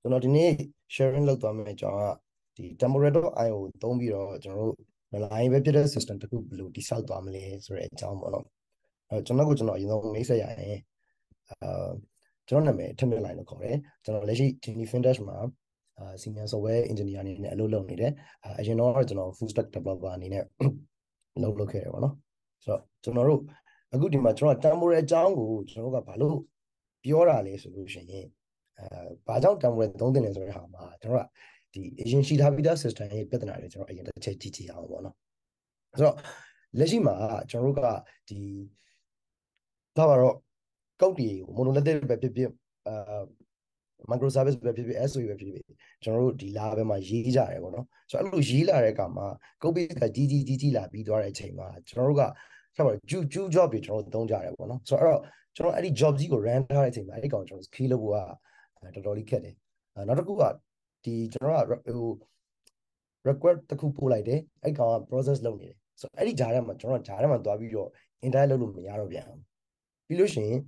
ကျွန်တော်ဒီနေ့ sharing လုပ်သွားမယ့်အကြောင်းကဒီ temporary.io ကိုသုံးပြီးတော့ကျွန်တော်တို့ reliable ပဲဖြစ်တဲ့ system တစ်ခုဘယ်လိုတည်ဆောက်သွားမလဲဆိုတဲ့အကြောင်းပေါ့နော်အဲကျွန်တော်ကကျွန်တော်အရင်ဆုံးမိတ်ဆက်ရရင်အာကျွန်တော်နာမည်ထမင်းလိုင်းလို့ခေါ်တယ်ကျွန်တော်လက်ရှိ Genie Fintech မှာအာ senior software engineer အနေနဲ့အလုပ်လုပ်နေတယ်အရင်တော့ကျွန်တော် full stack developer အနေနဲ့လုပ်လုပ်ခဲ့တယ်ပေါ့နော်ဆိုတော့ကျွန်တော်တို့အခုဒီမှာကျွန်တော် temporary အကြောင်းကိုကျွန်တော်တို့ကဘာလို့ပြောတာလဲဆိုလို့ရှိရင် အဲဘာကြောင့် temporary သုံးသင့်လဲဆိုတဲ့ဟာမှာကျွန်တော်ကဒီအရင်ရှိထားပြီးသား system ရဲ့ပြဿနာတွေကျွန်တော်အရင်တစ်ချက်ကြည့်ကြည့်အောင်ပေါ့နော်ဆိုတော့လက်ရှိမှာကျွန်တော်တို့ကဒီဒါပါတော့ကောက်တီကို monolithic ပဲဖြစ်ဖြစ်အာ microservice ပဲဖြစ်ဖြစ် SOA ပဲဖြစ်ဖြစ်ကျွန်တော်တို့ဒီလာဘက်မှာရေးကြရတယ်ပေါ့နော်ဆိုတော့အဲ့လိုရေးလာတဲ့အခါမှာ code base ကကြီးကြီးကြီးကြီးလာပြီးသွားတဲ့အချိန်မှာကျွန်တော်တို့ကဆက်ပါကျူကျူ job တွေကျွန်တော်တို့သုံးကြရတယ်ပေါ့နော်ဆိုတော့အဲ့တော့ကျွန်တော်အဲ့ဒီ job ကြီးကို run ထားတဲ့အချိန်မှာအဲ့ဒီကောင်ကျွန်တော် skill လုပ်ဖို့က တော်တော်လေးခက်တယ်နောက်တစ်ခုကဒီကျွန်တော်ကဟို request တစ်ခုပို့လိုက်တယ်အဲ့ကောင်က process လုပ်နေတယ်ဆိုတော့အဲ့ဒီဂျားထဲမှာကျွန်တော်ဂျားထဲမှာသွားပြီးတော့ entire လုပ်လို့မရတော့ပြန်ဘူးပြီးလို့ရှိရင်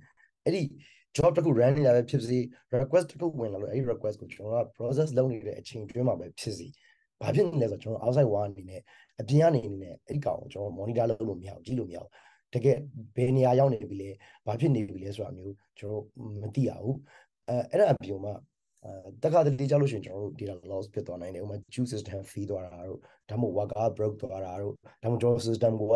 အဲ့ဒီ job တစ်ခု run နေတာပဲဖြစ်စေ request တစ်ခုဝင်လာလို့အဲ့ဒီ request ကိုကျွန်တော်က process လုပ်နေတဲ့အချိန်တွင်းမှာပဲဖြစ်စီဘာဖြစ်နေလဲဆိုတော့ကျွန်တော် outside one အနေနဲ့အပြင်ကနေအနေနဲ့အဲ့ဒီကောင်ကိုကျွန်တော် monitor လုပ်လို့မရဘူးကြည့်လို့မရဘူးတကယ်ဘယ်နေရာရောက်နေပြီလဲဘာဖြစ်နေပြီလဲဆိုတာမျိုးကျွန်တော်မသိရဘူး အဲအဲ့ဒါအပြင်မှာအဲတခါတလေကြောက်လို့ရှိရင်ကျွန်တော်တို့ data loss ဖြစ်သွားနိုင်တယ်ဥပမာ queue system feed သွားတာတို့ဒါမှမဟုတ် worker broke သွားတာတို့ဒါမှမဟုတ် system ကိုက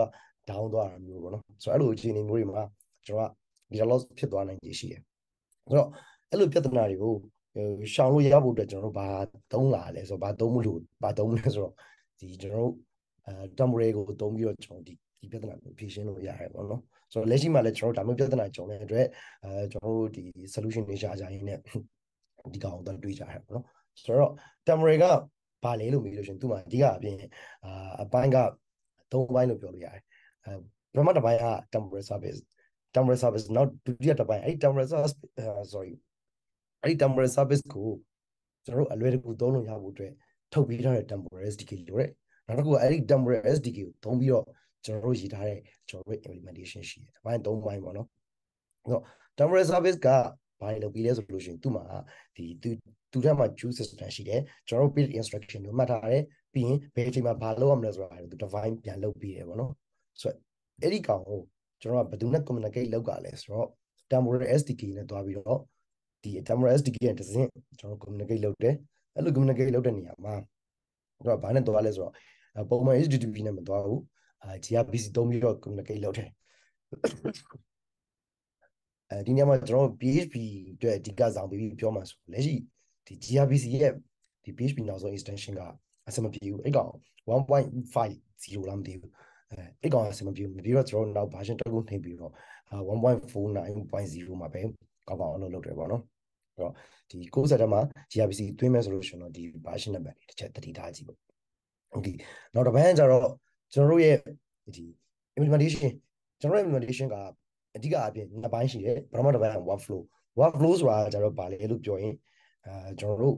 down သွားတာမျိုးပေါ့နော်ဆိုတော့အဲ့လိုအခြေအနေမျိုးတွေမှာကျွန်တော်က data loss ဖြစ်သွားနိုင်ခြေရှိတယ်ဆိုတော့အဲ့လိုပြဿနာတွေကိုရှောင်လို့ရဖို့အတွက်ကျွန်တော်တို့ဘာသုံးလာလဲဆိုတော့ဘာသုံးမှုလို့ဘာသုံးလဲဆိုတော့ဒီကျွန်တော်တို့အဲ temporary ကိုသုံးပြီးတော့ကျွန်တော်ဒီ ဒီပြဿနာကိုဖြေရှင်းလို့ရတယ်ပေါ့နော်ဆိုတော့လက်ရှိမှာလည်းကျွန်တော်ဒါမျိုးပြဿနာကြုံတဲ့အတွက်အဲကျွန်တော်တို့ဒီ solution တွေရှာကြရင်းနဲ့ဒီကောင်တော့တွေးကြရတယ်ပေါ့နော်ဆိုတော့ temporary ကဘာလဲလို့မေးလို့ရှင်သူ့မှာအဓိကအပြင်အာအပိုင်းကသုံးပိုင်းလို့ပြောလို့ရတယ်အဲပထမတစ်ပိုင်းက temporary service temporary service နောက်ဒုတိယတစ်ပိုင်းအဲ့ temporary service sorry အဲ့ဒီ temporary service ကိုကျွန်တော်တို့အလွယ်တကူသုံးလို့ရဖို့အတွက်ထုတ်ပေးထားတဲ့ temporary SDK လို့တဲ့နောက်တစ်ခုကအဲ့ဒီ temporary SDK ကိုသုံးပြီးတော့ ကျွန်တော်တို့ရေးထားတဲ့ကျွန်တော်တို့ implementation ရှိတယ်။အပိုင်း၃ပိုင်းပေါ့နော်။အဲ့တော့ temporary service ကဘာတွေလုပ်ပြီးလဲဆိုလို့ရှိရင်သူ့မှာဒီသူသူထဲမှာ queue system ရှိတယ်။ကျွန်တော်တို့ build instruction ကိုမှတ်ထားတယ်။ပြီးရင်ဘယ်အချိန်မှာဘာလုပ်ရမလဲဆိုတာသူ define ပြန်လုပ်ပြီးတယ်ပေါ့နော်။ဆိုတော့အဲ့ဒီကောင်ကိုကျွန်တော်ကဘယ်သူနဲ့ communicate လုပ်ကြလဲဆိုတော့ temporary SDK နဲ့တွားပြီးတော့ဒီ temporary SDK နဲ့တစ်စင်းကျွန်တော် communicate လုပ်တယ်။အဲ့လို communicate လုပ်တဲ့နေရာမှာတော့ဘာနဲ့တွားလဲဆိုတော့ပုံမှန် HTTP နဲ့မတွားဘူး အာ gRPC သုံးပြီးတော့ communicate လုပ်တယ်အဲဒီနေရာမှာကျွန်တော် PHP အတွက်အဓိကဆောင်ပြီးပြောမှာဆိုလက်ရှိဒီ gRPC ရဲ့ဒီ PHP နောက်ဆုံး extension ကအဆင်မပြေဘူးအဲ့ကောင်1.50လားမသိဘူးအဲအဲ့ကောင်အဆင်မပြေဘူးပြီးတော့ကျွန်တော်နောက် version တစ်ခုနှိပ်ပြီးတော့1.49.0မှာပဲကောင်းကောင်းအလုပ်လုပ်တယ်ပေါ့နော်အဲ့တော့ဒီ course ထဲမှာ gRPC သွင်းမယ်ဆိုလို့ရှိရင်တော့ဒီ version number တွေတစ်ချက်တတိထားကြည့်ပေါ့။ Okay နောက်တစ်ပိုင်းကျတော့ ကျွန်တော်တို့ရဲ့ဒီ implementation ကျွန်တော်တို့ implementation ကအဓိကအပြင်နှစ်ပိုင်းရှိတယ်ပထမတစ်ပိုင်းက workflow workflow ဆိုတာကျတော့ဗာလေလို့ပြောရင်အဲကျွန်တော်တို့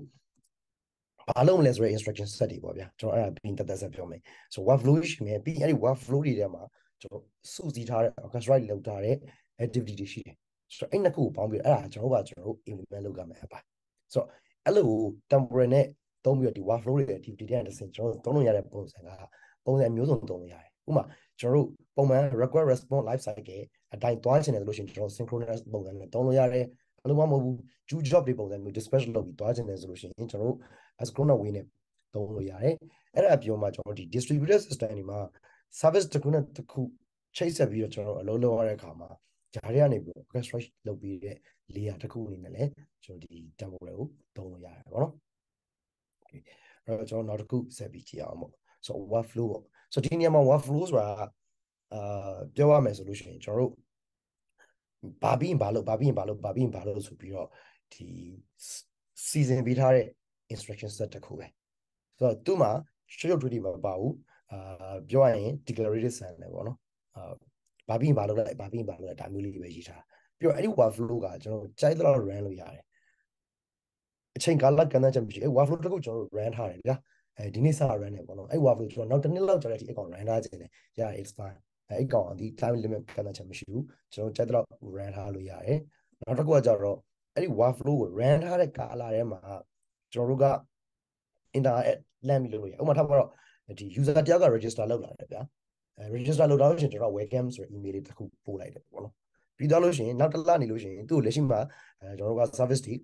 ဘာလုပ်မလဲဆိုတဲ့ instruction set တွေပေါ့ဗျာကျွန်တော်အဲ့ဒါပြီးတက်တက်ဆက်ပြောမယ်ဆို workflow ရှိမယ်ပြီးအဲ့ဒီ workflow တွေထဲမှာကျွန်တော်စုစည်းထားတဲ့ orchestrate လုပ်ထားတဲ့ activity တွေရှိတယ်ဆိုတော့အဲ့နှစ်ခုကိုပေါင်းပြီးအဲ့ဒါကျွန်တော်တို့ကကျွန်တော်တို့ implement လုပ်ကြမယ်အပိုင်းဆိုတော့အဲ့လို temporary နဲ့သုံးပြီးတော့ဒီ workflow တွေ activity တွေတစ်ဆင့်ကျွန်တော်တို့သုံးလို့ရတဲ့ပုံစံက ပုံစံမျိုးစုံသုံးလို့ရတယ်ဥပမာကျွန်တော်တို့ပုံမှန် request response life cycle အတိုင်းသွားချင်တယ်ဆိုလို့ရှိရင်ကျွန်တော် synchronous ပုံစံနဲ့သုံးလို့ရတယ်အလုံးမမဟုတ်ဘူး due job တွေပုံစံမျိုး dispatch လုပ်ပြီးသွားချင်တယ်ဆိုလို့ရှိရင်ကျွန်တော်တို့ asynchronous way နဲ့သုံးလို့ရတယ်အဲ့ဒါအပြင်မှာကျွန်တော်ဒီ distributed system တွေမှာ service တစ်ခုနဲ့တစ်ခုချိတ်ဆက်ပြီးတော့ကျွန်တော်တို့အလုပ်လုပ်ရတဲ့အခါမှာဂျာတွေကနေပြီး orchestrate လုပ်ပြီးတဲ့ layer တစ်ခုအနေနဲ့လည်းကျွန်တော်ဒီ demo တွေကိုသုံးလို့ရတယ်ပေါ့နော် okay အဲ့တော့ကျွန်တော်နောက်တစ်ခုဆက်ပြီးကြည့်အောင်ပေါ့ ဆို workflow ပေါ့ဆိုဒီနေရာမှာ workflow ဆိုတာအာပြောရမယ်ဆိုလို့ရှိရင်ကျွန်တော်တို့ဘာပြီးရင်ဘာလို့ဘာပြီးရင်ဘာလို့ဘာပြီးရင်ဘာလို့ဆိုပြီးတော့ဒီ season ပေးထားတဲ့ instruction set တစ်ခုပဲဆိုတော့သူ့မှာရှုပ်ရှုပ်ထွေးထွေးမပါဘူးအာပြောရရင် declarative send လည်းပေါ့နော်အာဘာပြီးရင်ဘာလို့လဲဘာပြီးရင်ဘာလို့လဲဒါမျိုးလေးပဲရေးထားပြီးတော့အဲ့ဒီ workflow ကကျွန်တော်ကြိုက်တဲ့လောက် run လို့ရတယ်အချိန်ကာလကန့်သတ်ချက်မရှိအဲ့ workflow တစ်ခုကျွန်တော်တို့ run ထားတယ်ဗျာ အဲဒီနေ့စ run နေပေါ့နော်အဲ့ workflow ကျွန်တော်နောက်တစ်နှစ်လောက်ကြာတဲ့အထိအကောင် run ထားခြင်းတယ်ရ it's fine အဲ့ကောင်ဒီ time limit ကန့်သတ်ချက်မရှိဘူးကျွန်တော်ကြိုက်တဲ့လောက် run ထားလို့ရတယ်နောက်တစ်ခုကကြတော့အဲ့ဒီ workflow ကို run ထားတဲ့ကာလထဲမှာကျွန်တော်တို့က inter လမ်းပြီးလုပ်လို့ရဥပမာထားပါတော့ဒီ user တယောက်က register လုပ်လာတယ်ဗျာအဲ register လုပ်တော့ရှင်ကျွန်တော် welcome ဆိုတဲ့ email လေးတစ်ခုပို့လိုက်တယ်ပေါ့နော်ပြီးတော့လို့ရှိရင်နောက်တစ်လနေလို့ရှိရင်သူ့ကိုလက်ရှိမှာအဲကျွန်တော်တို့က service တွေ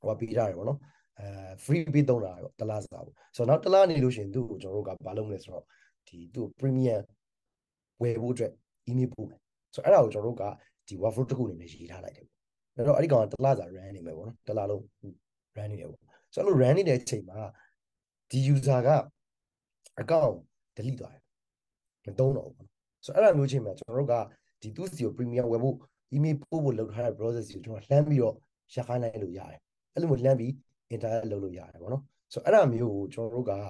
ဟိုပေးထားတယ်ပေါ့နော် အဲ free ပေးသုံးတာတော့တစ်လစားပေါ့ဆိုတော့နောက်တစ်လနေလို့ရှိရင်သူ့ကိုကျွန်တော်တို့ကဘာလုပ်မလဲဆိုတော့ဒီသူ့ premium ဝယ်ဖို့အတွက် email ပို့မယ်ဆိုတော့အဲ့ဒါကိုကျွန်တော်တို့ကဒီ workflow တစ်ခုအနေနဲ့ရေးထားလိုက်တယ်အဲ့တော့အဲ့ဒီကောင်ကတစ်လစာ run နေမယ်ပေါ့နော်တစ်လလုံး run နေတယ်ပေါ့ဆိုတော့ run နေတဲ့အချိန်မှာဒီ user က account delete သွားတယ်မသုံးတော့ဘူးဆိုတော့အဲ့လိုမျိုးချိန်မှာကျွန်တော်တို့ကဒီသူ့စီကို premium ဝယ်ဖို့ email ပို့ဖို့လုပ်ထားတဲ့ process ကိုကျွန်တော်လှမ်းပြီးတော့ရခိုင်းလိုက်လို့ရတယ်အဲ့လိုမျိုးလှမ်းပြီး internet လုပ်လို့ရတယ်ပေါ့နော်ဆိုတော့အဲ့ဒါမျိုးကိုကျွန်တော်တို့ကအဲ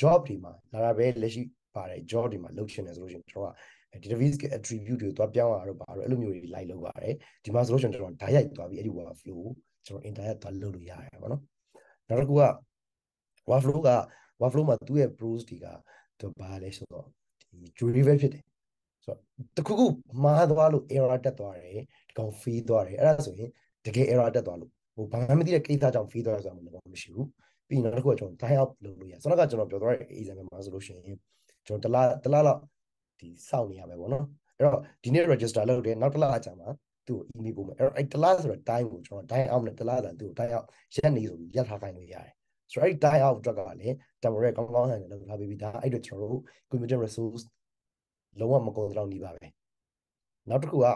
job တွေမှာလာတာပဲလက်ရှိပါတယ် job တွေမှာလုပ်ချင်တယ်ဆိုလို့ရှိရင်ကျွန်တော်က database attribute တွေသွားပြောင်းရတော့ပါတော့အဲ့လိုမျိုးတွေလိုက်လုပ်ရတယ်ဒီမှာဆိုလို့ရှိရင်ကျွန်တော်ဓာတ်ရိုက်သွားပြီးအဲ့ဒီ workflow ကိုကျွန်တော် internet သွားလုပ်လို့ရတယ်ပေါ့နော်နောက်တစ်ခုက workflow က workflow မှာသူ့ရဲ့ pros တွေကသူဘာလဲဆိုတော့ဒီ jury ပဲဖြစ်တယ်ဆိုတော့တခုခုမှားသွားလို့ error တက်သွားတယ်ဒီကောင် fail သွားတယ်အဲ့ဒါဆိုရင်တကယ် error တက်သွားလို့ ဟိုဘာမှမသိတဲ့ကိစ္စကြောင့် fail သွားရဆိုတာမျိုးလည်းမရှိဘူးပြီးရင်နောက်တစ်ခုကကျွန်တော် time out လုပ်လို့ရဆိုတော့ကကျွန်တော်ပြောသွားတဲ့ example မှာဆိုလို့ရှိရင်ကျွန်တော်တလားတလားလောက်ဒီစောင့်နေရမယ်ပေါ့နော်အဲ့တော့ဒီနေ့ register လုပ်တယ်နောက်တလားအကြာမှာသူ့ကို email ပို့မယ်အဲ့တော့အဲ့တလားဆိုတော့ time ကိုကျွန်တော် time out နဲ့တလားတန်သူ့ကို time out ရက်နေဆိုပြီးရက်ထားခိုင်းလို့ရတယ်ဆိုတော့အဲ့ die out အတွက်ကလည်း temporary ကောင်းကောင်းနိုင်တယ်လို့ထားပြီးပြီဒါအဲ့တော့ကျွန်တော်တို့ computer resource လုံးဝမကုန်တော့နေပါပဲနောက်တစ်ခုက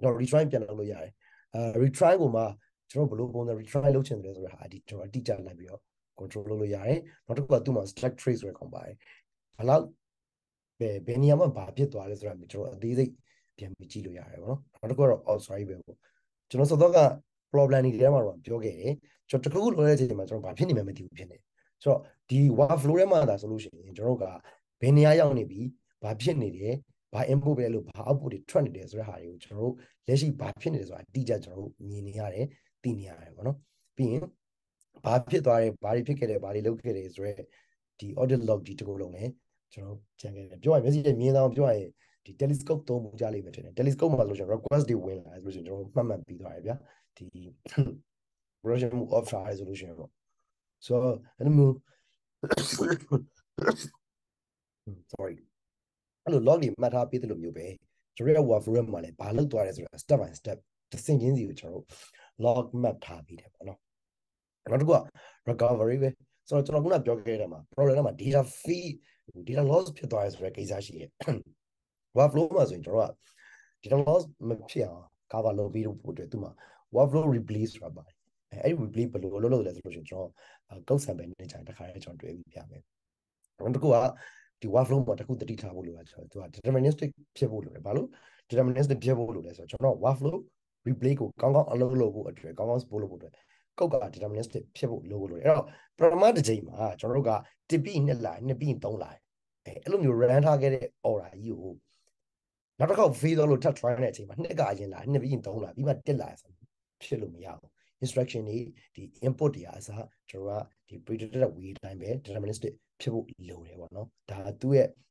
ကျွန်တော် retry ပြန်လုပ်လို့ရတယ်အဲ retry ကိုမှ ကျွန်တော်ဘယ်လိုပုံစံ retry လုပ်ချင်တယ်ဆိုတဲ့ဟာဒီကျွန်တော်အတိအကျလိုက်ပြီးတော့ control လုပ်လို့ရတယ်နောက်တစ်ခုကသူ့မှာ stack trace ဆိုတဲ့ကောင်ပါတယ်ဘယ်လောက်ဘယ်ဘယ်နေရာမှာဘာဖြစ်သွားလဲဆိုတာကျွန်တော်အသေးစိတ်ပြန်ပြီးကြည့်လို့ရတယ်ပေါ့နော်နောက်တစ်ခုကတော့ oh sorry ပဲပေါ့ကျွန်တော်စောတော့က problem တွေထဲမှာတော့ပြောခဲ့တယ်ကျွန်တော်တခုခုလုပ်တဲ့အချိန်မှာကျွန်တော်ဘာဖြစ်နေမှမသိဘူးဖြစ်နေဆိုတော့ဒီ workflow ထဲမှာဒါဆိုလို့ရှိရင်ကျွန်တော်တို့ကဘယ်နေရာရောက်နေပြီဘာဖြစ်နေတယ်ဘာ input ပဲလို့ဘာ output တွေထွက်နေတယ်ဆိုတဲ့ဟာတွေကိုကျွန်တော်တို့လက်ရှိဘာဖြစ်နေတယ်ဆိုတာအတိအကျကျွန်တော်တို့မြင်နေရတယ် သိနေရတယ်ပေါ့နော်ပြီးရင်ဘာဖြစ်သွားတယ်ဘာတွေဖြစ်ခဲ့တယ်ဘာတွေလုပ်ခဲ့တယ်ဆိုတော့ဒီ audit log ဒီတကူလုံးလည်းကျွန်တော်ကြံခဲ့တယ်ပြောရရင်မျက်စိနဲ့မြင်အောင်ပြောရရင်ဒီ telescope သုံးမှုကြလိမ့်မယ်ထင်တယ် telescope မှာဆိုလို့ရှိရင် request တွေဝင်လာဆိုလို့ရှိရင်ကျွန်တော်မှတ်မှတ်ပြီးသွားတယ်ဗျာဒီ version မှု off ထားရဆိုလို့ရှိရင်ပေါ့ဆိုတော့အဲ့လိုမျိုး sorry အဲ့လို log တွေမှတ်ထားပေးတယ်လို့မျိုးပဲကျွန်တော်ရဲ့ workflow မှာလည်းဘာလုပ်သွားလဲဆိုတာ step by step တစ်ဆင့်ချင်းစီကိုကျွန်တော်တို့ log map ထားပေးတယ်ပေါ့နော်နောက်တစ်ခုက recovery ပဲဆိုတော့ကျွန်တော်ခုနပြောခဲ့တဲ့မှာ problem မှာ data feed data loss ဖြစ်သွားရဆိုတဲ့ကိစ္စရှိရဲ့ workflow မှာဆိုရင်ကျွန်တော်က data loss မဖြစ်အောင် cover လုပ်ပြီးဖို့အတွက်သူမှာ workflow replace ဆိုတာပါတယ်အဲအဲ့ဒီ replace ဘယ်လိုလုပ်လုပ်လဲဆိုလို့ရှိရင်ကျွန်တော် code sample နဲ့ကြာတခါလေးကျွန်တော်တွေ့ပြီးပြမယ်နောက်တစ်ခုကဒီ workflow မှာတစ်ခုတတိထားဖို့လိုတာကျွန်တော်သူက deterministic ဖြစ်ဖို့လိုတယ်ဘာလို့ deterministic ဖြစ်ဖို့လိုလဲဆိုတော့ကျွန်တော် workflow replay ကိုကောင်းကောင်းအလုပ်လုပ်ဖို့အတွက်ကောင်းကောင်းစပို့လုပ်ဖို့အတွက်ကုတ်က deterministic ဖြစ်ဖို့လိုလို့အဲ့တော့ပထမတစ်ချိန်မှာကျွန်တော်တို့ကတစ်ပြီးနှစ်လာနှစ်ပြီးသုံးလာအဲအဲ့လိုမျိုး run ထားခဲ့တဲ့ order ကြီးကိုနောက်တစ်ခေါက် fail လို့ထပ် try တဲ့အချိန်မှာနှစ်ကအရင်လာနှစ်ပြီးသုံးလာပြီးမှတက်လာဆိုဖြစ်လို့မရဘူး instruction တွေဒီ input တွေအစားကျွန်တော်ကဒီ predicted way တိုင်းပဲ deterministic ဖြစ်ဖို့လိုတယ်ပေါ့နော်ဒါသူ့ရဲ့ဟို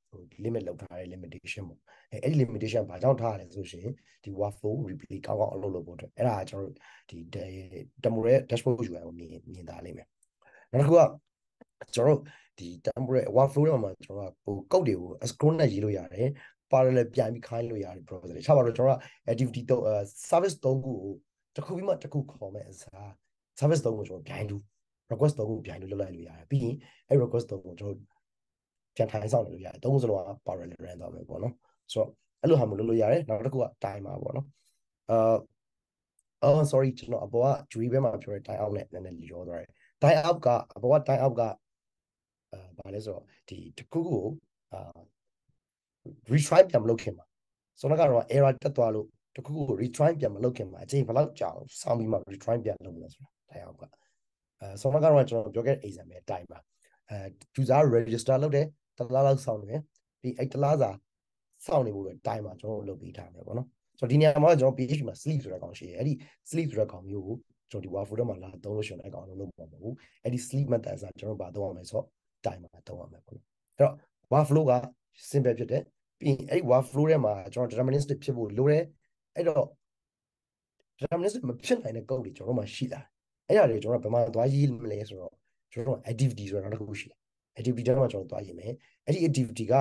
limit လောက်ထားတဲ့ limitation ပေါ့အဲအဲ့ဒီ limitation ဘာကြောင့်ထားရလဲဆိုရှင်ဒီ workflow replay ကောင်းကောင်းအလုပ်လုပ်ဖို့အတွက်အဲ့ဒါကျွန်တော်တို့ဒီ temporal dashboard UI ကိုမြင်မြင်သားလိမ့်မယ်နောက်တစ်ခုကကျွန်တော်တို့ဒီ temporal workflow တွေမှာကျွန်တော်ကဟို code တွေကို scroll နဲ့ရေးလို့ရတယ် parallel ပြန်ပြီးခိုင်းလို့ရတယ် browser တွေခြားပါတော့ကျွန်တော်က activity တော့ service 3ခုကိုတစ်ခုပြီးမှတစ်ခုခေါ်မဲ့အစား service 3ခုကျွန်တော်ပြိုင်တူ request 3ခုပြိုင်တူလုပ်လိုက်လို့ရတယ်ပြီးရင်အဲ့ request 3ခုကျွန်တော် ပြန်ထိုင်ဆောင်နေလို့ရတယ်သုံးခုစလုံးက parallel run သွားမယ်ပေါ့နော်ဆိုတော့အဲ့လိုဟာမျိုးလုပ်လို့ရတယ်နောက်တစ်ခုက timer ပေါ့နော်အာအော် sorry ကျွန်တော်အပေါ်က jury ဘက်မှာပြောတဲ့ time out နဲ့နည်းနည်းလျောသွားတယ် time out ကအပေါ်က time out ကအာဘာလဲဆိုတော့ဒီတစ်ခုခုကိုအာ retry ပြန်မလုပ်ခင်မှာဆိုတော့ကတော့ error တက်သွားလို့တခုခု retry ပြန်မလုပ်ခင်မှာအချိန်ဘယ်လောက်ကြာအောင်စောင့်ပြီးမှ retry ပြန်လုပ်မလဲဆိုတာတိုင်းအောင်ကအဲဆိုတော့ကတော့ကျွန်တော်ပြောခဲ့တဲ့ exam ပဲ time ပါအဲ user register လုပ်တယ် တလားလောက်စောင့်နေပြီးအဲ့တလားစာစောင့်နေဖို့ပဲ time မှာကျွန်တော်လုပ်ပေးထားမယ်ပေါ့နော်ဆိုတော့ဒီနေရာမှာကျွန်တော် PHP မှာ sleep ဆိုတဲ့ကောင်ရှိတယ်အဲ့ဒီ sleep ဆိုတဲ့ကောင်မျိုးကိုကျွန်တော်ဒီ workflow ထဲမှာလာသုံးလို့ရှိရင်အဲ့ကောင်လုံးလုံးမှာမဟုတ်ဘူးအဲ့ဒီ sleep method ဆိုကျွန်တော်ဗာသုံးရမယ်ဆိုတော့ time မှာသုံးရမယ်ပေါ့နော်အဲ့တော့ workflow က simple ဖြစ်တယ်ပြီးရင်အဲ့ဒီ workflow ထဲမှာကျွန်တော် deterministic ဖြစ်ဖို့လိုတယ်အဲ့တော့ deterministic မဖြစ်နိုင်တဲ့ code တွေကျွန်တော်တို့မှာရှိလာအဲ့ဒါတွေကျွန်တော်ဘယ်မှာသွားရေးမလဲဆိုတော့ကျွန်တော် activity ဆိုတာနောက်တစ်ခုရှိတယ် activity ထဲမှာကျွန်တော်သွားရေးမယ်အဲ့ဒီ activity က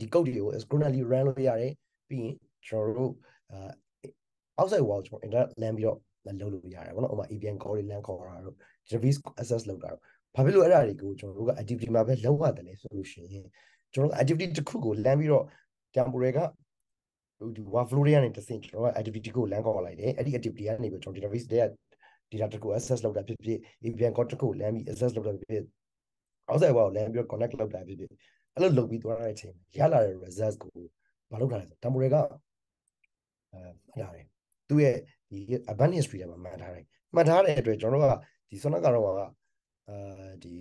ဒီ code တွေကို externally run လုပ်ရတယ်ပြီးရင်ကျွန်တော်တို့အာ outside wall ကျွန်တော် internet လမ်းပြီးတော့လုပ်လို့ရတယ်ဗောနော်ဥပမာ APN call တွေလမ်းခေါ်တာတို့ database access လုပ်တာတို့ဘာဖြစ်လို့အဲ့ဒါတွေကိုကျွန်တော်တို့က activity မှာပဲလောက်ရတယ်လဲဆိုလို့ရှိရင်ကျွန်တော်တို့ activity တစ်ခုကိုလမ်းပြီးတော့ temporary ကဒီ workflow တွေကနေတစ်ဆင့်ကျွန်တော်က activity ကိုလမ်းခေါ်လိုက်တယ်အဲ့ဒီ activity ကနေပြီးကျွန်တော် database တွေက data တစ်ခု access လုပ်တာဖြစ်ဖြစ် APN call တစ်ခုလမ်းပြီး access လုပ်တာဖြစ်ဖြစ် outside wall လမ်းပြီး connect လုပ်တာဖြစ်ဖြစ်အဲ့လိုလုပ်ပြီးသွားတဲ့အချိန်ရလာတဲ့ results ကိုမလုပ်ထားလဲ temporary ကအဲမှတ်ထားတယ်သူ့ရဲ့ဒီ advanced history ထဲမှာမှတ်ထားတယ်မှတ်ထားတဲ့အတွက်ကျွန်တော်တို့ကဒီဆွမ်းကတော့ကအာဒီ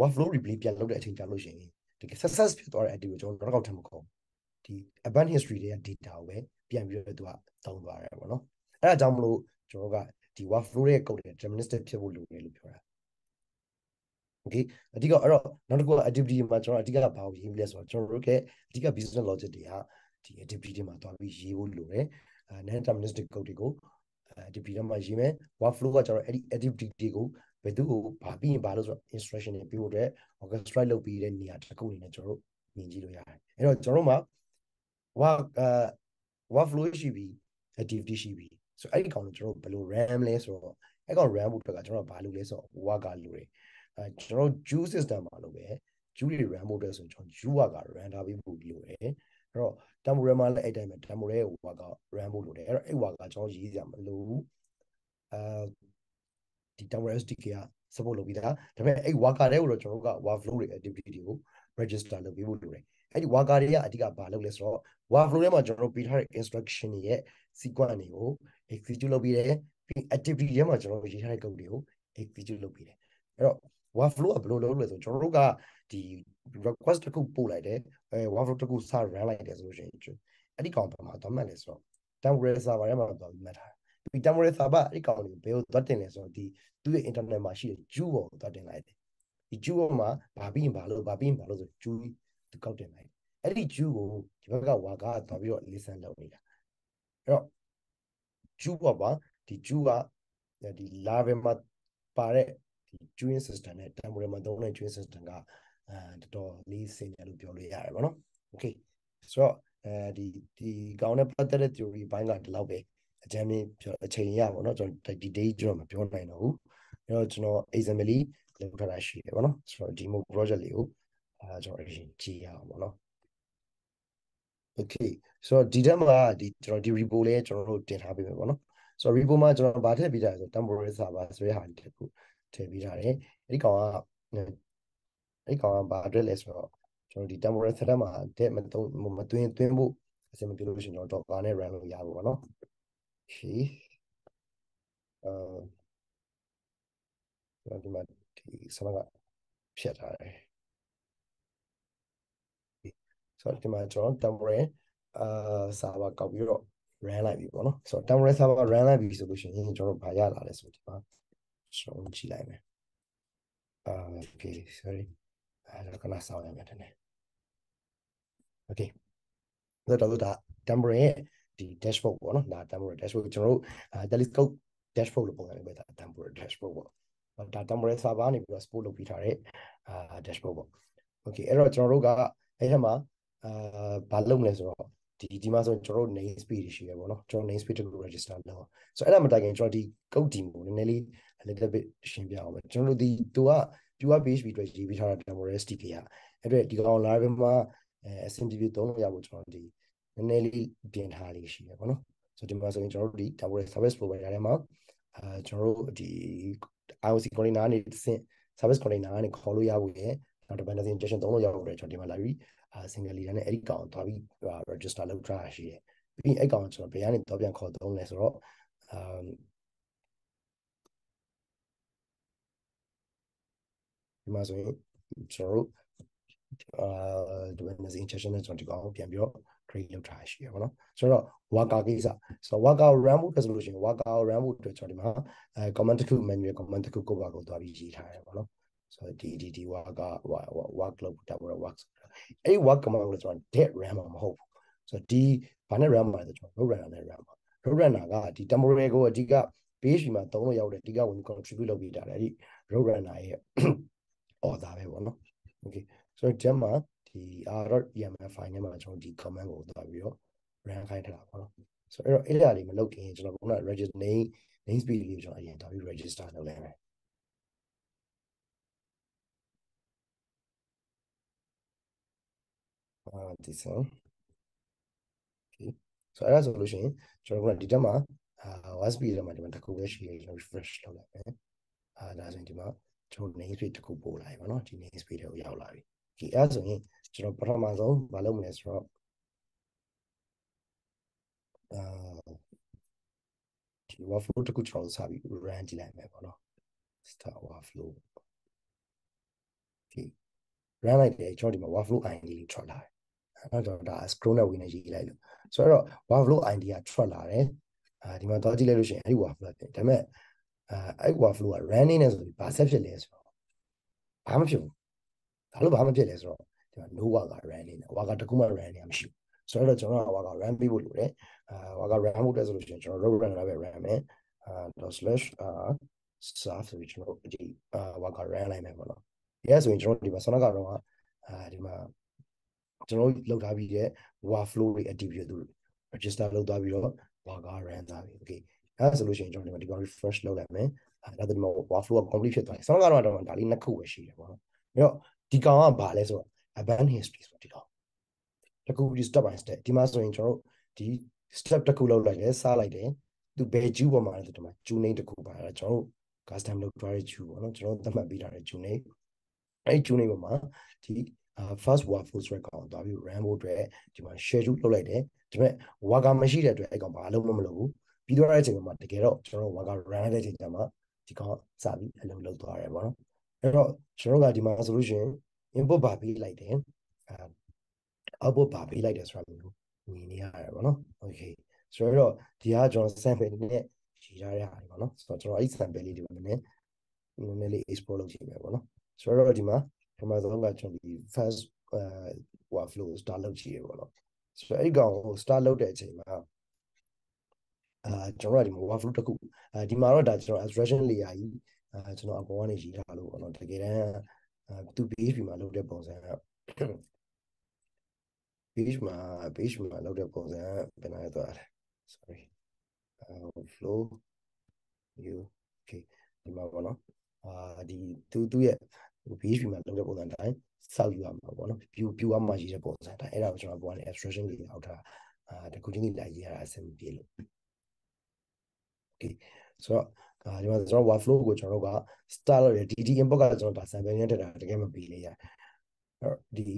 workflow replay ပြန်လုပ်တဲ့အချိန်ကြာလို့ရှိရင်ဒီ success ဖြစ်သွားတဲ့ active ကိုကျွန်တော်တော့ထပ်မခေါ်ဒီ advanced history တွေက data ကိုပဲပြန်ပြီးတော့သူကသုံးသွားတယ်ပေါ့နော်အဲ့ဒါကြောင့်မလို့ကျွန်တော်ကဒီ workflow ရဲ့ code တွေ deterministic ဖြစ်ဖို့လိုတယ်လို့ပြောတာ okay အဓိကအဲ့တော့နောက်တစ်ခုက activity မှာကျွန်တော်အဓိကဘာကိုရေးမလဲဆိုတော့ကျွန်တော်တို့ရဲ့အဓိက business logic တွေကဒီ activity တွေမှာတွားပြီးရေးဖို့လိုတယ်အဲ non deterministic code တွေကို activity တွေမှာရေးမယ် workflow ကကျွန်တော်အဲ့ဒီ activity တွေကိုဘယ်သူကိုဘာပြီးရင်ဘာလို့ဆိုတော့ instruction တွေပေးဖို့အတွက် orchestrate လုပ်ပြီးတဲ့နေရာတစ်ခုအနေနဲ့ကျွန်တော်တို့မြင်ကြည့်လို့ရတယ်အဲ့တော့ကျွန်တော်တို့မှာ work အဲ workflow ရှိပြီး activity ရှိပြီးဆိုအဲ့ဒီကောင်ကိုကျွန်တော်တို့ဘယ်လို RAM လဲဆိုတော့အဲ့ကောင် RAM ဖို့အတွက်ကကျွန်တော်ဘာလုပ်လဲဆိုတော့ work ကလိုတယ် အဲကျွန်တော် Jew system မှာလို့ပဲ Jew တွေ RAM ဖို့အတွက်ဆိုရင်ကျွန်တော် Jew က RAM ထားပေးဖို့လိုတယ်အဲ့တော့ temporal မှာလည်းအဲ့တိုင်းပဲ temporal ရဲ့ work က RAM ဖို့လိုတယ်အဲ့တော့အဲ့ work ကကျွန်တော်ရေးကြမလို့အဲဒီ temporal SDK က support လုပ်ပြီးသားဒါပေမဲ့အဲ့ worker တွေကိုတော့ကျွန်တော်တို့က workflow တွေ activity တွေကို register လုပ်ပေးဖို့လိုတယ်အဲ့ဒီ worker တွေကအဓိကဘာလုပ်လဲဆိုတော့ workflow ထဲမှာကျွန်တော်တို့ပေးထားတဲ့ instruction တွေရဲ့ sequence တွေကို execute လုပ်ပြီးတယ်ပြီး activity ထဲမှာကျွန်တော်တို့ရေးထားတဲ့ code တွေကို execute လုပ်ပြီးတယ်အဲ့တော့ workflow ကဘယ်လိုလုပ်လဲဆိုကျွန်တော်တို့ကဒီ request တစ်ခုပို့လိုက်တယ်အဲ workflow တစ်ခုစ run လိုက်တယ်ဆိုလို့ရှိရင်အဲ့ဒီကောင်ဘာမှတော့မှတ်လဲဆိုတော့ temporary server ထဲမှာတော့မှတ်ထားတယ်ဒီ temporary server အဲ့ဒီကောင်ကိုဘယ်ကိုသွားတင်လဲဆိုတော့ဒီသူ့ရဲ့ internet မှာရှိတဲ့ Jew ကိုသွားတင်လိုက်တယ်ဒီ Jew မှာဘာပြီးရင်ဘာလို့ဘာပြီးရင်ဘာလို့ဆို Jew သူကောက်တင်လိုက်အဲ့ဒီ Jew ကိုဒီဘက်ကဝါကသွားပြီးတော့ listen လုပ်နေတာအဲ့တော့ Jew ပေါ့ပါဒီ Jew ကဒီ lava မှာပါတဲ့ ဒီ queuing system နဲ့ temporary မှာသုံးတဲ့ queuing system ကအဲတော်တော်လေးစင်တယ်လို့ပြောလို့ရတယ်ပေါ့နော် okay ဆိုတော့အဲဒီဒီကောင်းတဲ့ပတ်သက်တဲ့ theory ဘိုင်းကဒီလောက်ပဲအကြမ်းမြင်အချိန်ရပါတော့ကျွန်တော်ဒီ day ကျွန်တော်မပြောနိုင်တော့ဘူးအဲ့တော့ကျွန်တော် assembly လုပ်ထားတာရှိတယ်ပေါ့နော်ဆိုတော့ demo project လေးကိုအဲကျွန်တော်အရင်ကြည့်ရအောင်ပေါ့နော် okay ဆိုတော့ဒီတက်မှာဒီကျွန်တော်ဒီ repo လေးကျွန်တော်တို့တင်ထားပေးမယ်ပေါ့နော်ဆိုတော့ repo မှာကျွန်တော်ဗာထည့်ပေးတာဆို temporary server ဆိုရဟာဒီတစ်ခု ထည့်ပေးထားတယ်အဲ့ဒီကောင်ကအဲ့ဒီကောင်ကဘာအတွက်လဲဆိုတော့ကျွန်တော်ဒီ temporary setup မှာ debt မသုံးမသွင်းသွင်းဖို့အဆင်မပြေလို့ရှိရင်တော့ docker နဲ့ run လို့ရဖို့ပေါ့နော် okay အာဒီမှာဒီဆမကဖြတ်ထားတယ်ဆိုတော့ဒီမှာကျွန်တော် temporary အာ server ကောက်ပြီးတော့ run လိုက်ပြီပေါ့နော်ဆိုတော့ temporary server run လိုက်ပြီဆိုလို့ရှိရင်ကျွန်တော်တို့ဘာရလာလဲဆိုတော့ဒီမှာ ကျွန်တော်ကြည့်လိုက်မယ်အာ okay sorry အဲဒါကနာဆောင်ရမယ်တဲ့ okay ဒါတော့ဒါ temporary ရဲ့ဒီ dashboard ပေါ့နော်ဒါ temporary dashboard ကျွန်တော်တို့ telescope dashboard လို့ပုံစံလေးပဲဒါ temporary dashboard ပေါ့ဒါ temporary server နေပြီးတော့ support လုပ်ပြီးထားတဲ့အာ dashboard ပေါ့ okay အဲ့တော့ကျွန်တော်တို့ကအဲ့ထက်မှာအာဘာလုပ်မလဲဆိုတော့ဒီဒီမှာဆိုကျွန်တော်တို့ name space တွေရှိရပေါ့နော်ကျွန်တော် name space တခု register လုပ်ဆိုတော့အဲ့ဒါမတိုင်ခင်ကျွန်တော်ဒီ code team ကိုနည်းနည်းလေး a little bit ရှင်းပြအောင်ပဲကျွန်တော်တို့ဒီသူက pure PHP အတွက်ရေးပေးထားတာ temporary SDK ကအဲ့အတွက်ဒီကောင် live မှာအဲအဆင်ပြေပြေသုံးလို့ရဖို့ကျွန်တော်ဒီနည်းနည်းလေးပြင်ထားလေးရှိရပေါ့နော်ဆိုတော့ဒီမှာဆိုရင်ကျွန်တော်တို့ဒီ temporary service provider ထဲမှာအာကျွန်တော်တို့ဒီ IOC container ကနေတစ်ဆင့် service container ကနေခေါ်လို့ရဖို့ရယ်နောက် dependency injection သုံးလို့ရဖို့ရယ်ကျွန်တော်ဒီမှာ library အာ single leader နဲ့အဲ့ဒီကောင်သွားပြီး register လုပ်ထားတာရှိတယ်ပြီးရင်အဲ့ကောင်ကျွန်တော်ဘယ်ကနေတော့ပြန်ခေါ်သုံးလဲဆိုတော့အမ် ဒီမှာဆိုရင်ကျွန်တော်တို့အာ dependency injection နဲ့ကျွန်တော်ဒီကောင်ပြန်ပြီးတော့ create လုပ်ထားရှိရပါတော့ဆိုတော့ worker ကိစ္စဆိုတော့ worker run ဖို့ဆိုလို့ရှိရင် worker run ဖို့အတွက်ကျွန်တော်ဒီမှာအဲ command တစ်ခု manual command တစ်ခုကိုပါကိုသွားပြီးရေးထားရပါတော့ဆိုတော့ဒီဒီဒီ worker work လုပ်တာပေါ့ work အဲ့ work command ကိုကျွန်တော် dead run မှာမဟုတ်ဘူးဆိုတော့ဒီဘာနဲ့ run မှာလဲဆိုတော့ road runner နဲ့ run မှာ road runner ကဒီ temporary ကိုအဓိက page မှာသုံးလို့ရောက်တဲ့အဓိကဝင် contribute လုပ်ပေးတာလေအဲ့ဒီ road runner ရဲ့ author ပဲပေါ့နော် okay ဆိုတော့ဒီမှာဒီ r.emf file ထဲမှာကျွန်တော်ဒီ command ကိုသွားပြီးတော့ run ခိုင်းထားတာပေါ့နော်ဆိုတော့အဲ့တော့အဲ့ဒါလေးမလုပ်ခင်ကျွန်တော်က register name name speed လေးကိုကျွန်တော်အရင်သွားပြီး register လုပ်လိုက်မယ်အာဒီဆို okay ဆိုတော့အဲ့ဒါဆိုလို့ရှိရင်ကျွန်တော်ကဒီတက်မှာအာ wasp ထဲမှာဒီမှာတစ်ခုပဲရှိရင်ကျွန်တော် refresh လုပ်လိုက်မယ်အာဒါဆိုရင်ဒီမှာ ကျွန်တော် name speed တစ်ခုပို့လိုက်ပါတော့ဒီ name speed တွေကိုရောက်လာပြီ okay အဲ့ဒါဆိုရင်ကျွန်တော်ပထမဆုံးမလုပ်မလဲဆိုတော့အာဒီ workflow တစ်ခုကျွန်တော်စပြီး run ကြည့်လိုက်မယ်ပေါ့နော် start workflow okay run လိုက်တယ်ကျွန်တော်ဒီမှာ workflow ID လေးထွက်လာတယ်အဲ့တော့ဒါ scroll နဲ့ဝင်နေရေးလိုက်လို့ဆိုတော့ workflow ID ကထွက်လာတယ်အာဒီမှာတော့ကြည့်လိုက်လို့ရှိရင်အဲ့ဒီ workflow ဖြစ်ဒါပေမဲ့ အာအဲ့ workflow က running နဲ့ဆိုပြီးဘာဆက်ဖြစ်လဲဆိုတော့ဘာမှဖြစ်ဘူးဒါလို့ဘာမှဖြစ်လဲဆိုတော့ဒီမှာ no worker running နဲ့ worker တခုမှ run နေမရှိဘူးဆိုတော့ကျွန်တော်က worker run ပေးဖို့လိုတယ်အာ worker run ဖို့တက်ဆိုလို့ရှိရင်ကျွန်တော် road runner ပဲ run မယ်အာ slash အာ serve ဆိုပြီးကျွန်တော်ဒီအာ worker run လိုက်မယ်ပေါ့နော်ဒီကဆိုရင်ကျွန်တော်ဒီမှာဆောနာကတော့အာဒီမှာကျွန်တော်လောက်ထားပြီးတဲ့ workflow တွေ active သူ register လုပ်သွားပြီးတော့ worker run သွားပြီ okay အဲဆိုလို့ရှိရင်ကျွန်တော်ဒီမှာဒီကောင် refresh လုပ်လိုက်မယ်အဲဒါဒီမှာ workflow က complete ဖြစ်သွားပြီဆောနာကတော့ဒါလေးနှစ်ခုပဲရှိတယ်ပေါ့နော်ပြီးတော့ဒီကောင်ကဘာလဲဆိုတော့ abandon history ဆိုဒီကောင်တခုဒီ step by step ဒီမှာဆိုရင်ကျွန်တော်တို့ဒီ step တစ်ခုလောက်လိုက်တယ်စားလိုက်တယ်သူဘယ် Jew ပေါ်မှာလဲဆိုတော့ဒီမှာ Jew name တစ်ခုပါတာကျွန်တော်တို့ custom လုပ်ထားတဲ့ Jew ပေါ့နော်ကျွန်တော်တို့သတ်မှတ်ပေးထားတဲ့ Jew name အဲ့ Jew name ပေါ်မှာဒီ first workflow ဆိုတဲ့ကောင်သွားပြီး run ဖို့အတွက်ဒီမှာ schedule လုပ်လိုက်တယ်ဒါပေမဲ့ worker မရှိတဲ့အတွက်အဲ့ကောင်ဘာလုံးမလုပ်ဘူး ပြီးတော့တဲ့အချိန်မှာတကယ်တော့ကျွန်တော်တို့ worker run တဲ့အချိန်ကျမှဒီကောင်စပြီးအလုပ်လုပ်သွားတယ်ပေါ့နော်အဲ့တော့ကျွန်တော်တို့ကဒီမှာဆိုလို့ရှိရင် input ပါပေးလိုက်တယ်အဲ output ပါပေးလိုက်တယ်ဆိုတာမျိုးမြင်နေရတယ်ပေါ့နော် okay ဆိုတော့ဒီကကျွန်တော် sample နဲ့ရေးထားတဲ့ဟာတွေပေါ့နော်ဆိုတော့ကျွန်တော်အဲ့ sample လေးတွေပါနည်းနည်းနည်းနည်းလေး export လုပ်ကြည့်မယ်ပေါ့နော်ဆိုတော့ဒီမှာပထမဆုံးကကျွန်တော်ဒီ first uh workflow start လုပ်ကြည့်ရပေါ့နော်ဆိုတော့အဲ့ကောင်ကို start လုပ်တဲ့အချိန်မှာ အာကျွန်တော်ကဒီမှာ workflow တစ်ခုအဲဒီမှာတော့ဒါကျွန်တော် abstraction layer ကြီးအာကျွန်တော်အပေါ်ကနေရေးထားလို့ပေါ့နော်တကယ်တမ်းအာသူ PHP မှာလုပ်တဲ့ပုံစံက page မှာ page မှာလောက်တဲ့ပုံစံဘယ်နာရသွားလဲ sorry uh, flow you okay ဒီမှာပေါ့နော်အာဒီသူသူရဲ့ page မှာလောက်တဲ့ပုံစံတိုင်းစောက်ယူရမှာပေါ့နော် view view အမှရေးတဲ့ပုံစံတိုင်းအဲ့ဒါကိုကျွန်တော်ပေါ်ကနေ abstraction လေးအောက်ထားအာတခုချင်းလေးလာရေးရတာအဆင်ပြေလို့ okay ဆိုတော့အာဒီမှာကျွန်တော် workflow ကိုကျွန်တော်တို့က start လုပ်ရဒီဒီ input ကကျွန်တော်ဒါ sample နဲ့တက်တာတကယ်မပြီးလေရအဲ့ဒီ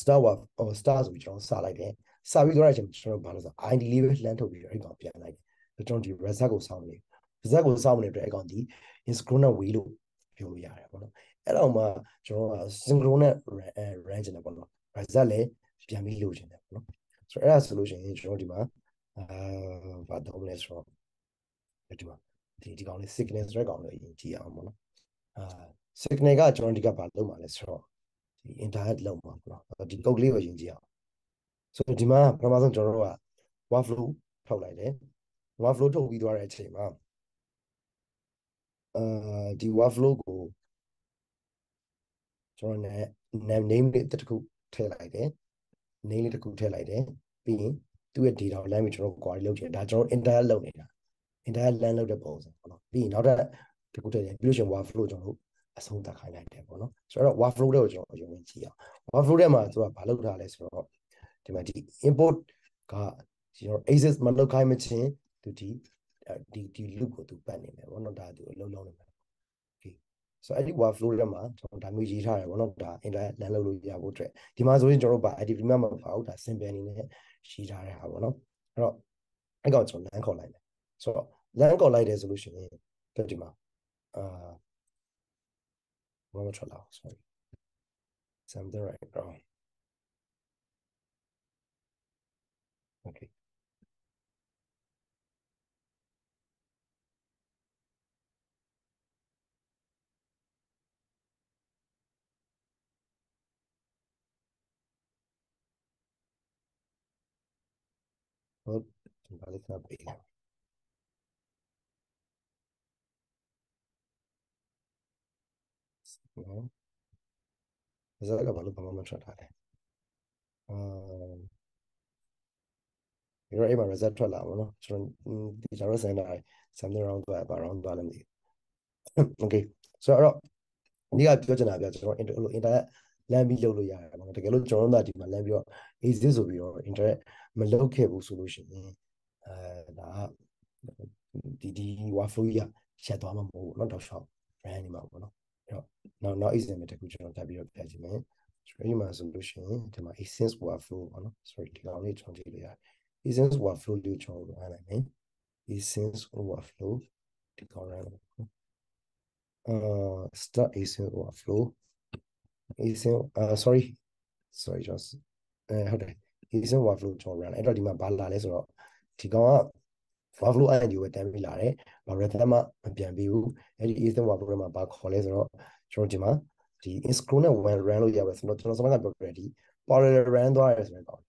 star war ဟို star ဆိုပြီးကျွန်တော်စလိုက်တယ်စပြီးတော့အချိန်ကျွန်တော်ဘာလို့ဆို ID လေးပဲလှမ်းထုတ်ပြီးတော့အဲ့ကောင်ပြန်လိုက်တယ်ကျွန်တော်ဒီ result ကိုစောင့်နေ result ကိုစောင့်နေတဲ့အတွက်အဲ့ကောင်ဒီ synchronous way လို့ပြောလို့ရတယ်ပေါ့နော်အဲ့တော့မှကျွန်တော်က synchronous range နေပေါ့နော် result လည်းပြန်ပြီးလိုချင်တယ်ပေါ့နော်ဆိုတော့အဲ့ဒါဆိုလို့ရှိရင်ကျွန်တော်ဒီမှာအာဘာတော့လဲဆိုတော့ ဒီမှာဒီဒီကောင်လေး signal ဆိုတဲ့ကောင်လေးအရင်ကြည့်အောင်ပေါ့နော်အာ signal ကကျွန်တော်ဒီကဘာလုပ်မှာလဲဆိုတော့ဒီ internet လောက်မှာပေါ့နော်ဒီကုတ်လေးကိုယဉ်ကြည့်အောင်ဆိုတော့ဒီမှာပထမဆုံးကျွန်တော်တို့က workflow ထုတ်လိုက်တယ် workflow ထုတ်ပြီးသွားတဲ့အချိန်မှာအာဒီ workflow ကိုကျွန်တော် name name လေးတစ်ခုထည့်လိုက်တယ် name လေးတစ်ခုထည့်လိုက်တယ်ပြီးရင်သူ့ရဲ့ data ကိုလမ်းပြီးကျွန်တော် query လုပ်ချင်ဒါကျွန်တော် internet လုပ်နေတာ internet လမ်းလုပ်တဲ့ပုံစံပေါ့နော်ပြီးရင်နောက်ထပ်တစ်ခုထည့်တယ်ပြီးလို့ရှိရင် workflow ကျွန်တော်တို့အဆုံးသတ်ခိုင်းလိုက်တယ်ပေါ့နော်ဆိုတော့ workflow တွေကိုကျွန်တော်အရင်ဝင်ကြည့်အောင် workflow ထဲမှာသူကဘာလုပ်ထားလဲဆိုတော့ဒီမှာဒီ import ကကျွန်တော် access မလုပ်ခိုင်းမချင်းသူဒီဒီဒီ loop ကိုသူပတ်နေမယ်ပေါ့နော်ဒါသူအလုံးလုံးနေမယ် okay ဆိုတော့အဲ့ဒီ workflow ထဲမှာကျွန်တော်ဒါမျိုးရေးထားတယ်ပေါ့နော်ဒါ internet လမ်းလုပ်လို့ရဖို့အတွက်ဒီမှာဆိုရင်ကျွန်တော်တို့ဗာ active မှာမပါဘူးဒါ simple အနေနဲ့ရေးထားတဲ့ဟာပေါ့နော်အဲ့တော့အဲ့ကောင်ကျွန်တော်လမ်းခေါ်လိုက်မယ်ဆိုတော့ လမ်းခေါ်လိုက်တယ်ဆိုလို့ရှိရင်ဒီမှာအာဘာမှထွက်လာ sorry something right wrong okay ဟုတ်ဒီဘာလေးခဏပေးလိုက် နော်ဇာတ်ကဘာလို့ဘာမှမထွက်တာလဲအာဒီတော့အဲ့မှာ result ထွက်လာမှာနော်ကျွန်တော်ဒီ Java Center something wrong သွားပါ wrong သွားလည်းမသိဘူး okay ဆိုတော့ဒီကပြောချင်တာပြကျွန်တော် internet လမ်းပြီးလုပ်လို့ရတယ်ပေါ့နော်တကယ်လို့ကျွန်တော်တို့ကဒီမှာလမ်းပြီးတော့ easy ဆိုပြီးတော့ internet မလုပ်ခဲ့ဘူးဆိုလို့ရှိရင်အဲဒါဒီဒီ workflow ကြီးကရှက်သွားမှာမဟုတ်ဘူးเนาะတောက်လျှောက် brand နေမှာပေါ့နော်အဲ့ တော့နောက်နောက် example တစ်ခုကျွန်တော်တက်ပြီးတော့ပြချင်မယ်ဆိုတော့ဒီမှာဆိုလို့ရှိရင်ဒီမှာ essence workflow ပေါ့နော် sorry ဒီကောင်လေးကျွန်တော်ကြည့်လို့ရတယ် essence workflow လေးကျွန်တော်အားလိုက်မယ် essence workflow ဒီကောင်ရအောင်အာ start essence workflow essence အာ sorry sorry just အဲဟုတ်တယ် essence workflow ကျွန်တော် run အဲ့တော့ဒီမှာဘာလာလဲဆိုတော့ဒီကောင်က workflow id ကိုတန်းပြီးလာတယ်ဘာ rhythm မပြန်ပြီးဘူးအဲ့ဒီ essence workflow မှာဘာခေါ်လဲဆိုတော့ကျွန်တော်ဒီမှာဒီ inscroll နဲ့ when run လို့ရပါဆိုတော့ကျွန်တော်စမကပြောပြတယ်ဒီ parallel run သွားရဲဆိုတဲ့ကောင်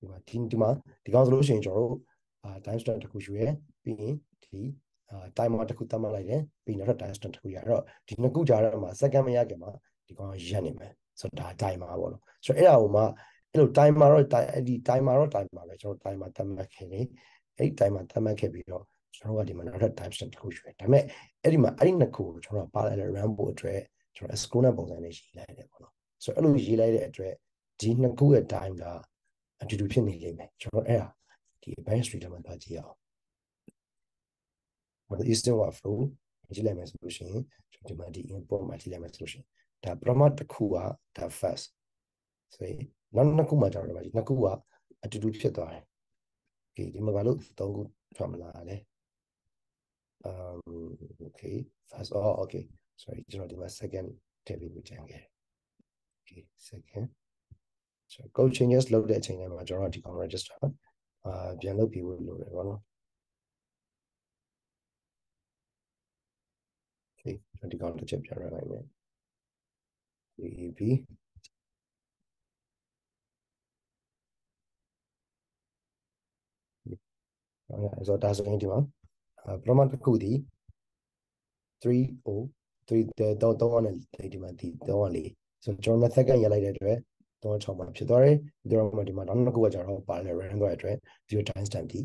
ဒီမှာဒီဒီမှာဒီကောင်ဆိုလို့ရှိရင်ကျွန်တော်တို့အာ time stamp တစ်ခုယူရဲပြီးရင်ဒီအာ timer တစ်ခုသတ်မှတ်လိုက်တယ်ပြီးနောက်ထပ် time stamp တစ်ခုရအဲ့တော့ဒီနှစ်ခုကြားထဲမှာ second မရခင်မှာဒီကောင်ရက်နေမယ်ဆိုတော့ဒါ timer ပေါ့နော်ဆိုတော့အဲ့ဒါကိုမှအဲ့လို timer တော့အဲ့ဒီ timer တော့ timer ပဲကျွန်တော် timer သတ်မှတ်ခဲ့တယ် အဲ့ဒီ timer သတ်မှတ်ခဲ့ပြီးတော့ကျွန်တော်ကဒီမှာနောက်ထပ် time stamp တစ်ခုယူရဲဒါပေမဲ့အဲ့ဒီမှာအဲ့ဒီနှစ်ခုကိုကျွန်တော်ပါလိုက်တဲ့ run ဖို့အတွက်ကျွန်တော် scroll နဲ့ပုံစံနဲ့ရေးလိုက်တယ်ပေါ့နော်ဆိုတော့အဲ့လိုရေးလိုက်တဲ့အတွက်ဒီနှစ်ခုရဲ့ time ကအတူတူဖြစ်နေလိမ့်မယ်ကျွန်တော်အဲ့ဒါဒီ advanced street မှာသွားကြည့်အောင် what is the workflow ကြည့်လိုက်မယ်ဆိုလို့ရှိရင်ကျွန်တော်ဒီမှာဒီ import မှာကြည့်လိုက်မယ်ဆိုလို့ရှိရင်ဒါပထမတစ်ခုကဒါ first ဆိုရင်နောက်နှစ်ခုမှကျွန်တော်ဒီနှစ်ခုကအတူတူဖြစ်သွားတယ် okay ဒီမှာဘာလို့သုံးခုထွက်မလာလဲ um okay first oh okay sorry ကျွန်တော်ဒီမှာ second ထည့်ပြီးကြံခဲ့ okay second so code changes လုပ်တဲ့အချိန်တိုင်းမှာကျွန်တော်ဒီကောင် register အာပြန်လုပ်ပြီးလို့လိုတယ်ပေါ့နော် okay ကျွန်တော်ဒီကောင်တစ်ချက်ပြန်ရနိုင်မယ် VEB ဟုတ်ကဲ့ဆိုတော့ဒါဆိုရင်ဒီမှာပရမတ်တစ်ခုဒီ3 o 3တော့တော့နဲ့ဒီမှာဒီတော့လေးဆိုတော့ကျွန်တော် method ကရလိုက်တဲ့အတွက်တော့6မှာဖြစ်သွားတယ်ဒီတော့မှဒီမှာနောက်တစ်ခုကကျတော့ပါလဲ random သွားတဲ့အတွက် zero time stamp ဒီ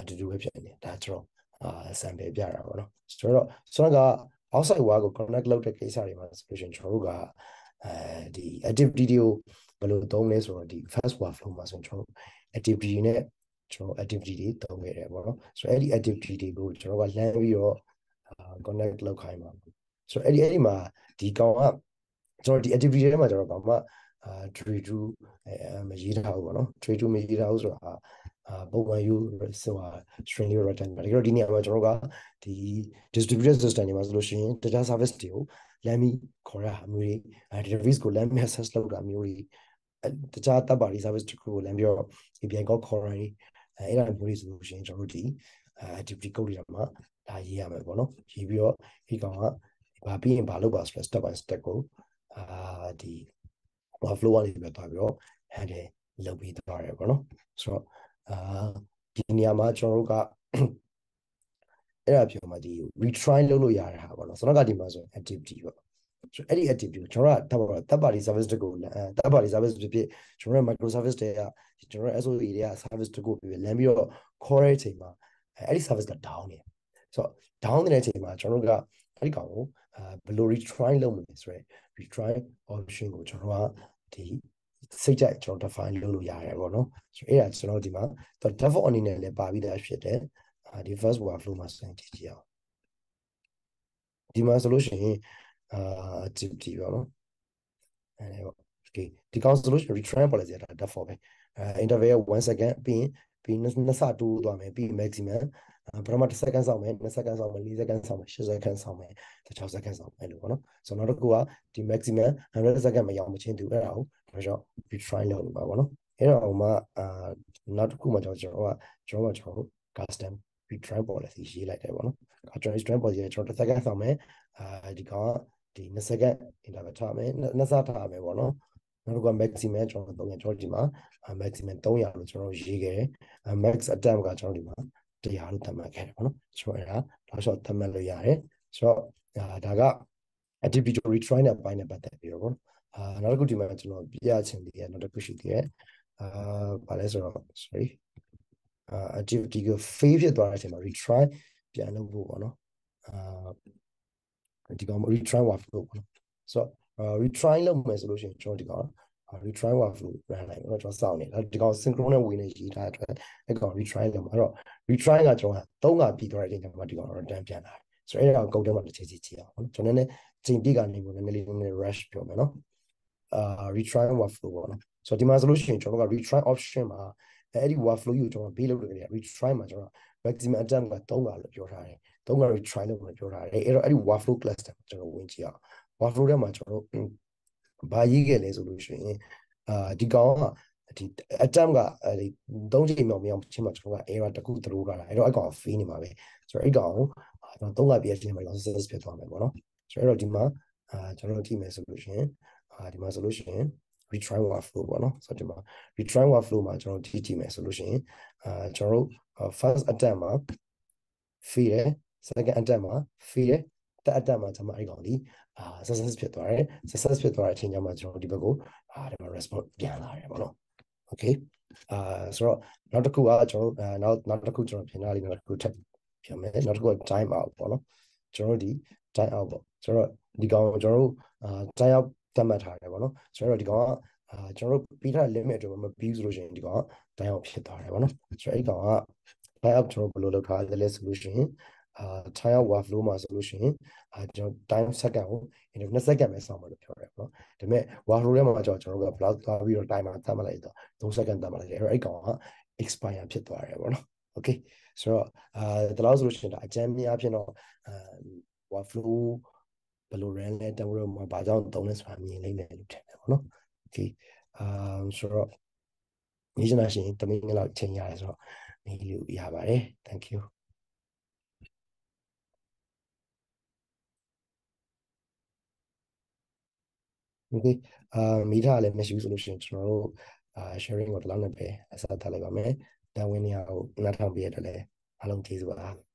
အတူတူပဲဖြစ်နေဒါကျွန်တော်အာ sample ပြတာပေါ့နော်ဆိုတော့ဆိုတော့က outside wire ကို connect လုပ်တဲ့ကိစ္စတွေမှာဆိုလို့ရှိရင်ကျွန်တော်တို့ကအဲဒီ activity တွေကိုဘယ်လိုသုံးလဲဆိုတော့ဒီ fast workflow မှာဆိုရင်ကျွန်တော် activity နဲ့ ကျွန်တော် activity တွေသုံးခဲ့တယ်ပေါ့နော်ဆိုတော့အဲ့ဒီ activity တွေကိုကျွန်တော်ကလှမ်းပြီးတော့ connect လုပ်ခိုင်းပါဆိုတော့အဲ့ဒီအဲ့ဒီမှာဒီကောင်ကကျွန်တော်ဒီ activity ထဲမှာကျွန်တော်ကောင်မှအာ tree to အဲမရေးထားဘူးပေါ့နော် tree to မရေးထားဘူးဆိုတာအာပုံမှန်ယူဆိုတာ string လေး return ပါဒါကြောင့်ဒီနေရာမှာကျွန်တော်ကဒီ distributed system တွေမှာဆိုလို့ရှိရင် data service တွေကိုလမ်းပြီးခေါ်ရတာမျိုးတွေအဲ database ကိုလမ်းပြီး access လုပ်တာမျိုးတွေတခြားတပ်ပါတီ service တခုကိုလမ်းပြီးတော့ API call ခေါ်ရတာအဲ အဲ့ဒါမျိုးတွေဆိုလို့ရှိရင်ကျွန်တော်တို့ဒီ activity code တွေမှာဒါရေးရမယ်ပေါ့နော်ရေးပြီးတော့ဒီကောင်ကဘာပြီးရင်ဘာလုပ်ပါဆိုလဲ step by step ကိုအာဒီ workflow ကနေပဲသွားပြီးတော့ handle လုပ်ပြီးသွားတယ်ပေါ့နော်ဆိုတော့အာဒီနေရာမှာကျွန်တော်တို့ကအဲ့ဒါပြောမှဒီ retry လုပ်လို့ရတဲ့ဟာပေါ့နော်ဆိုတော့ကဒီမှာဆို activity ပေါ့ဆို အဲ့ဒီ activity ကိုကျွန်တော်ကတပ်ပါတပ်ပါ service တကူတပ်ပါ service ဖြစ်ဖြစ်ကျွန်တော် micro service တွေကကျွန်တော် SOA တွေက service တကူပြလမ်းပြီးတော့ခေါ်တဲ့အချိန်မှာအဲ့ဒီ service က down နေဆိုတော့ down နေတဲ့အချိန်မှာကျွန်တော်တို့ကအဲ့ဒီကောင်ကိုအာဘယ်လို retry လုပ်မလဲဆိုရယ် retry option ကိုကျွန်တော်ကဒီစိတ်ကြိုက်ကျွန်တော် define လုပ်လို့ရတယ်ပေါ့နော်ဆိုအဲ့ဒါကျွန်တော်ဒီမှာ default အနေနဲ့လည်းပါပြီးသားဖြစ်တယ်အာဒီ first workflow မှာစမ်းကြည့်ကြအောင်ဒီမှာဆိုလို့ရှိရင် အာ activity ပေါ့နော်အဲပေါ့ okay ဒီကောင်ဆိုလို့ရှိရင် return policy က default ပဲအဲ interval 1 second ပြီးရင်ပြီးနှစ်ဆတိုးသွားမယ်ပြီး maximum ပထမ1 second စောင့်မယ်2 second စောင့်မယ်4 second စောင့်မယ်8 second စောင့်မယ်6 second စောင့်မယ်လို့ပေါ့နော်ဆိုတော့နောက်တစ်ခုကဒီ maximum 100 second မရောက်မချင်းတူအဲ့ဒါကိုဒါကြောင့် retry လုပ်နေပါပေါ့နော်အဲ့တော့မှအာနောက်တစ်ခုမှကျွန်တော်ကျွန်တော်ကကျွန်တော်ကကျွန်တော် custom retry policy ရေးလိုက်တယ်ပေါ့နော် custom retry policy ကျွန်တော်1 second စောင့်မယ်အာဒီကောင်က ဒီ2 second interval ထားမယ်2စထားမယ်ပေါ့နော်နောက်တစ်ခုက maximum ကျွန်တော်300ကျွန်တော်ဒီမှာ maximum 300လို့ကျွန်တော်ရေးခဲ့တယ် max attempt ကကျွန်တော်ဒီမှာ100လို့သတ်မှတ်ခဲ့တယ်ပေါ့နော်ဆိုတော့အဲ့ဒါတော့ဆိုသတ်မှတ်လို့ရတယ်ဆိုတော့ဒါက activity retry နဲ့ပိုင်းနဲ့ပတ်သက်ပြီးတော့ပေါ့နော်အာနောက်တစ်ခုဒီမှာကျွန်တော်ပြချင်သေးတယ်နောက်တစ်ခုရှိသေးတယ်အာဘာလဲဆိုတော့ sorry အာ activity ကို fail ဖြစ်သွားတဲ့အချိန်မှာ retry ပြန်လုပ်ဖို့ပေါ့နော်အာ ဒီကောင် retry workflow ပေါ့နော်ဆိုတော့ retry လုပ်မယ်ဆိုလို့ရှိရင်ကျွန်တော်ဒီကောင် retry workflow run လိုက်တော့ကျွန်တော်စောင့်နေဒါဒီကောင် synchronous way နဲ့ရေးထားတဲ့အတွက်အဲ့ကောင် retry လုပ်မှာအဲ့တော့ retry ကကျွန်တော်က3ကပြီးသွားတဲ့အချိန်မှာဒီကောင် return ပြန်လာတယ်ဆိုတော့အဲ့ဒါကိုကုတ်ထဲမှာတစ်ချိန်စီကြည့်အောင်နော်ကျွန်တော်လည်းချိန်တိကနေကိုနည်းနည်းလေးနည်းနည်း rush ပြောမယ်နော်အာ retry workflow ပေါ့နော်ဆိုတော့ဒီမှာဆိုလို့ရှိရင်ကျွန်တော်က retry option မှာအဲ့ဒီ workflow ကိုကျွန်တော်ဘေးလုပ်လို့ရတယ် retry မှာကျွန်တော် maximum attempt က3ကလို့ပြောထားတယ် 3က retry လို့ပြောထားတယ်အဲ့တော့အဲ့ဒီ workflow cluster ကိုကျွန်တော်ဝင်ကြည့်အောင် workflow ထဲမှာကျွန်တော်ဘာရေးခဲ့လဲဆိုလို့ရှိရင်အာဒီကောင်ကဒီ attempt ကအဲဒီ၃ချိန်မြောက်မြောက်ချင်းမှာကျွန်တော်က error တစ်ခုသလိုးထားတာအဲ့တော့အဲ့ကောင် fail နေမှာပဲဆိုတော့အဲ့ကောင်ကိုကျွန်တော်၃က PhD မှာ success ဖြစ်သွားမယ်ပေါ့နော်ဆိုတော့အဲ့တော့ဒီမှာအာကျွန်တော်ကြည့်မယ်ဆိုလို့ရှိရင်အာဒီမှာဆိုလို့ရှိရင် retry workflow ပေါ့နော်ဆိုတော့ဒီမှာ retry workflow မှာကျွန်တော်ကြည့်ကြည့်မယ်ဆိုလို့ရှိရင်အာကျွန်တော်တို့ first attempt မှာ fail တယ် second attempt မှာ fail တယ် third attempt မှာကျွန်မအဲ့ကောင်ဒီအာ success ဖြစ်သွားတယ် success ဖြစ်သွားတဲ့အချိန်ကျမှကျွန်တော်ဒီဘက်ကိုအာဒီမှာ response ပြန်လာတယ်ပေါ့နော် okay အာဆိုတော့နောက်တစ်ခုကကျွန်တော်တို့နောက်နောက်တစ်ခုကျွန်တော်ပြင်ထားလေးနောက်တစ်ခုထပ်ပြင်မယ်နောက်တစ်ခုက time out ပေါ့နော်ကျွန်တော်တို့ဒီ time out ပေါ့ဆိုတော့ဒီကောင်ကျွန်တော်တို့အာ time out သတ်မှတ်ထားတယ်ပေါ့နော်ဆိုတော့ဒီကောင်ကအာကျွန်တော်တို့ပြီးထား limit တွေမပြီးဆိုလို့ရှိရင်ဒီကောင်က time out ဖြစ်သွားတယ်ပေါ့နော်ဆိုတော့အဲ့ကောင်က time out ကျွန်တော်ဘယ်လိုလုပ်ထားလဲဆိုလို့ရှိရင် အာ time out workflow မှာဆိုလို့ရှိရင်အာကျွန်တော် time second ကို2 second ပဲစောင့်မလို့ပြောရတယ်ပေါ့နော်ဒါပေမဲ့ workflow ထဲမှာကျွန်တော်တို့က block သွားပြီးတော့ timer သတ်မှတ်လိုက်တော့3 second သတ်မှတ်လိုက်တယ်အဲ့တော့အဲ့ကောင်က expire ဖြစ်သွားတယ်ပေါ့နော် okay ဆိုတော့အာဒါလို့ဆိုလို့ရှိရင်ဒါအကြမ်းများဖြစ်တော့အာ workflow ဘယ်လို run လဲ temporal မှာဘာကြောင့်သုံးလဲဆိုတာမြင်လိမ့်မယ်လို့ထင်တယ်ပေါ့နော် okay အာဆိုတော့ညီချင်တာရှင်တမင်းလောက်ချိန်ရတယ်ဆိုတော့နေလို့ရပါတယ် thank you okay အာမိထားလည်းမရှိဘူးဆိုလို့ရှိရင်ကျွန်တော်တို့အာ sharing ကိုဒီလောက်နဲ့ပဲအစားထားလိုက်ပါမယ်တာဝန်နေရာကိုနားထောင်ပြရတဲ့လည်းအားလုံးကျေးဇူးပါ